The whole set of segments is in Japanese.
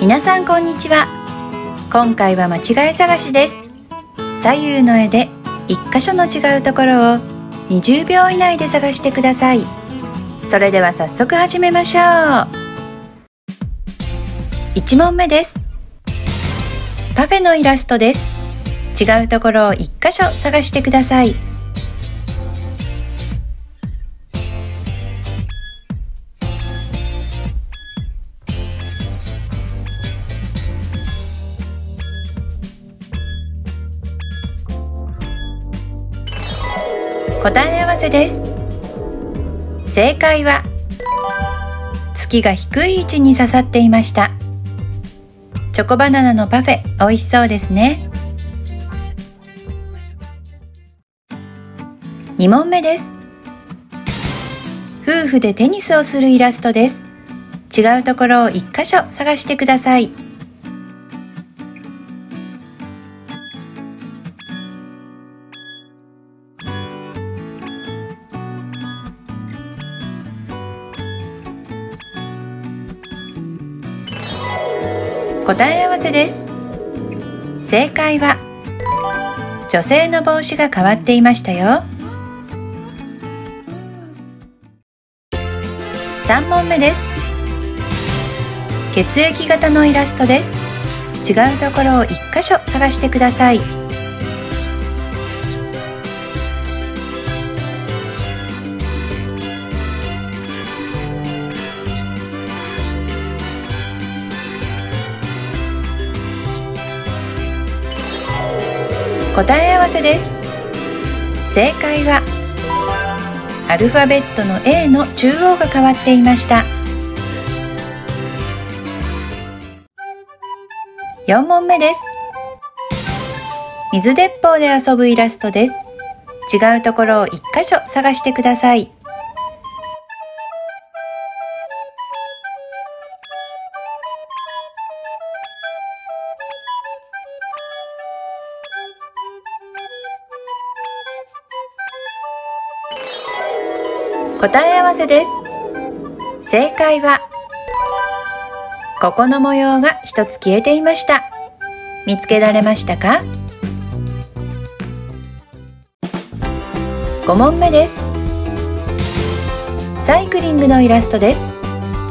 皆さんこんにちは。今回は間違い探しです。左右の絵で1箇所の違うところを20秒以内で探してください。それでは早速始めましょう。1問目です。パフェのイラストです。違うところを1箇所探してください。答え合わせです。正解は月が低い位置に刺さっていました。チョコバナナのパフェ美味しそうですね。2問目です。夫婦でテニスをするイラストです。違うところを1箇所探してください。答え合わせです。正解は女性の帽子が変わっていましたよ。3問目です。血液型のイラストです。違うところを1箇所探してください。答え合わせです。正解はアルファベットの A の中央が変わっていました。4問目です。水鉄砲で遊ぶイラストです。違うところを1箇所探してください。答え合わせです。正解はここの模様が一つ消えていました。見つけられましたか？5問目です。サイクリングのイラストです。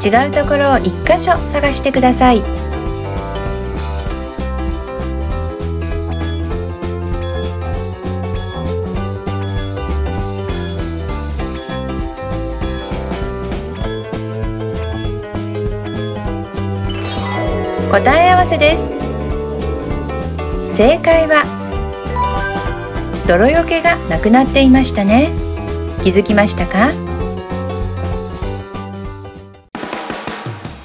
違うところを1箇所探してください。答え合わせです。正解は泥よけがなくなっていましたね。気づきましたか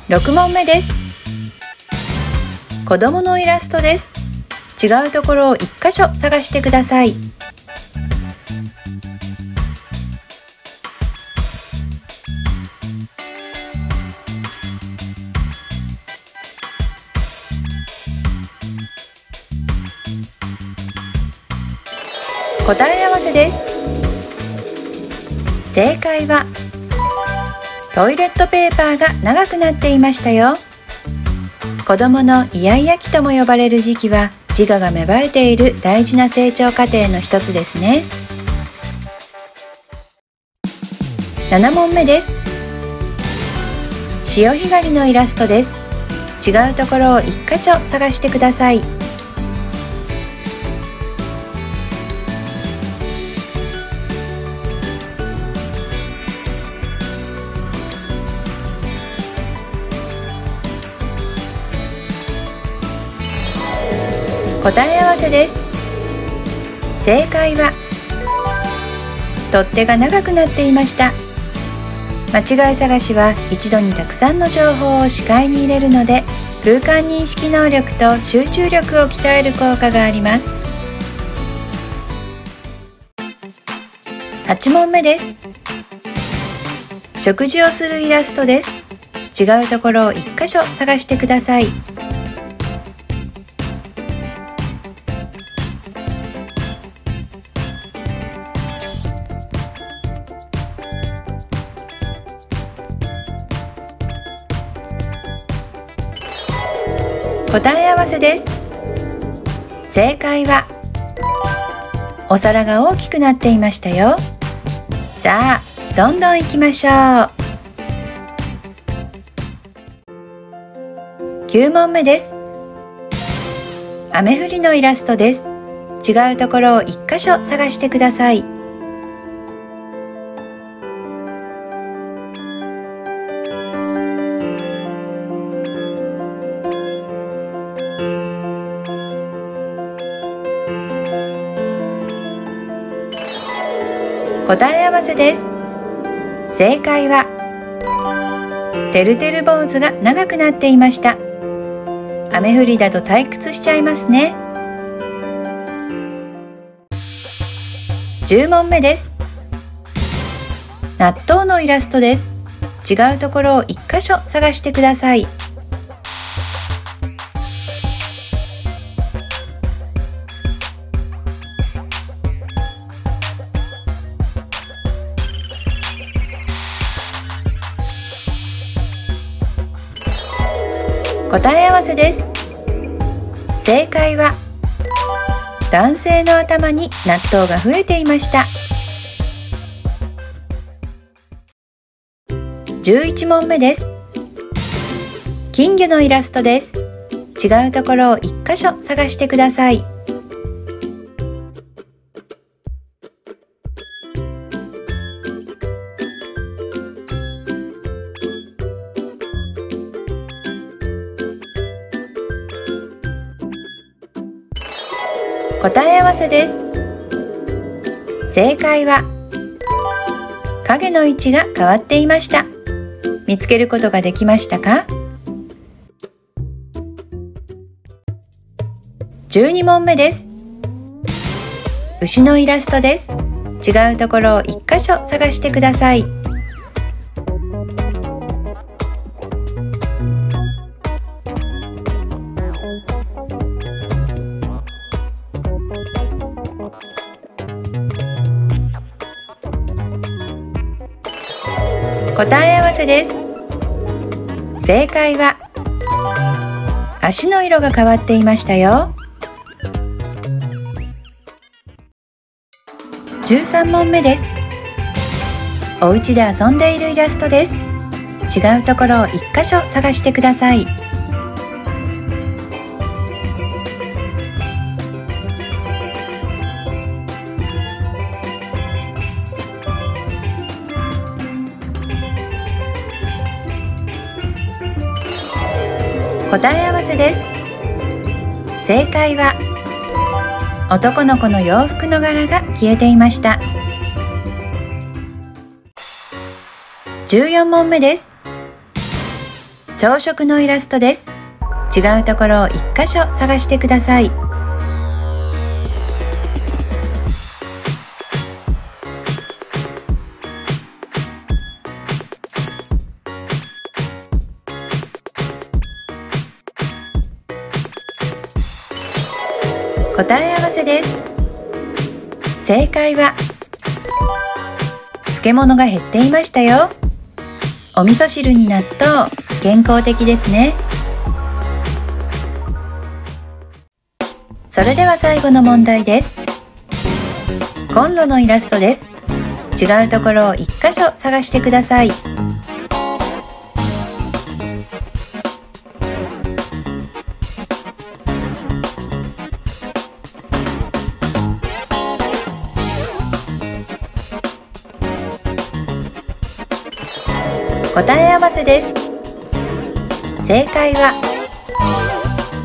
？6問目です。子供のイラストです。違うところを1箇所探してください。答え合わせです。正解はトイレットペーパーが長くなっていましたよ。子供のイヤイヤ期とも呼ばれる時期は自我が芽生えている大事な成長過程の一つですね。7問目です。潮干狩りのイラストです。違うところを1箇所探してください。答え合わせです。正解は取っ手が長くなっていました。間違い探しは一度にたくさんの情報を視界に入れるので空間認識能力と集中力を鍛える効果があります。8問目です。食事をするイラストです。違うところを1箇所探してください。答え合わせです。正解はお皿が大きくなっていましたよ。さあどんどん行きましょう。9問目です。雨降りのイラストです。違うところを1箇所探してください。答え合わせです。正解はてるてる坊主が長くなっていました。雨降りだと退屈しちゃいますね。10問目です。納豆のイラストです。違うところを1箇所探してください。答え合わせです。正解は男性の頭に納豆が増えていました。11問目です。金魚のイラストです。違うところを1箇所探してください。答え合わせです。正解は影の位置が変わっていました。見つけることができましたか？12問目です。牛のイラストです。違うところを1箇所探してください。答え合わせです。正解は足の色が変わっていましたよ。13問目です。お家で遊んでいるイラストです。違うところを1箇所探してください。答え合わせです。正解は男の子の洋服の柄が消えていました。14問目です。朝食のイラストです。違うところを1箇所探してください。答え合わせです。正解は漬物が減っていましたよ。お味噌汁に納豆健康的ですね。それでは最後の問題です。コンロのイラストです。違うところを1箇所探してください。答え合わせです。正解は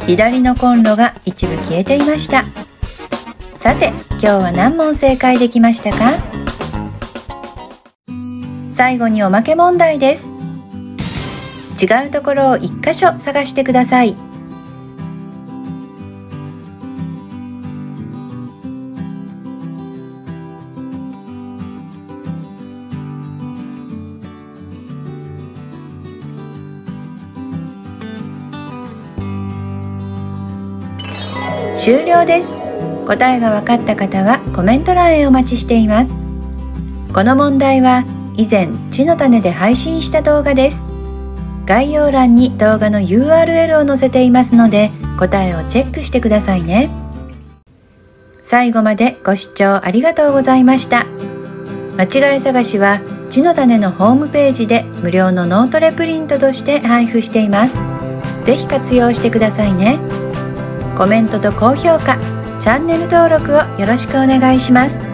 左のコンロが一部消えていました。さて今日は何問正解できましたか？最後におまけ問題です。違うところを1箇所探してください。終了です。答えが分かった方はコメント欄へお待ちしています。この問題は以前地の種で配信した動画です。概要欄に動画の URL を載せていますので答えをチェックしてくださいね。最後までご視聴ありがとうございました。間違い探しは地の種のホームページで無料のノートレプリントとして配布しています。ぜひ活用してくださいね。コメントと高評価チャンネル登録をよろしくお願いします。